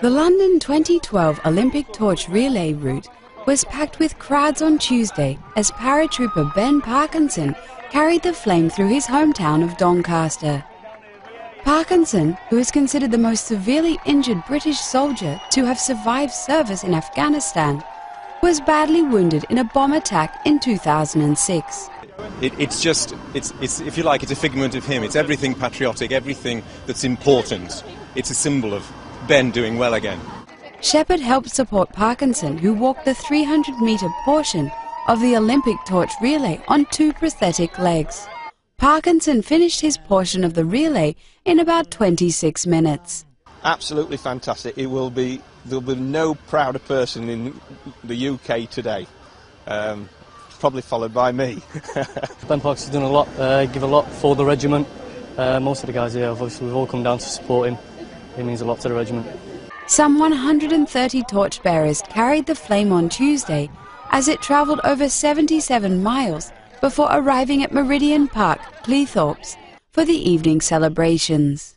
The London 2012 Olympic torch relay route was packed with crowds on Tuesday as paratrooper Ben Parkinson carried the flame through his hometown of Doncaster. Parkinson, who is considered the most severely injured British soldier to have survived service in Afghanistan, was badly wounded in a bomb attack in 2006. It, it's just, it's, it's, if you like, it's a figment of him. It's everything patriotic, everything that's important. It's a symbol of Ben doing well again. Shepherd helped support Parkinson, who walked the 300 metre portion of the Olympic torch relay on two prosthetic legs. Parkinson finished his portion of the relay in about 26 minutes. Absolutely fantastic. It will be, there'll be no prouder person in the UK today. Um, probably followed by me. ben Parks has done a lot, uh, give a lot for the regiment. Uh, most of the guys here, obviously, we've all come down to support him. Means a lot to the regiment. Some 130 torchbearers carried the flame on Tuesday as it travelled over 77 miles before arriving at Meridian Park, Cleethorpes, for the evening celebrations.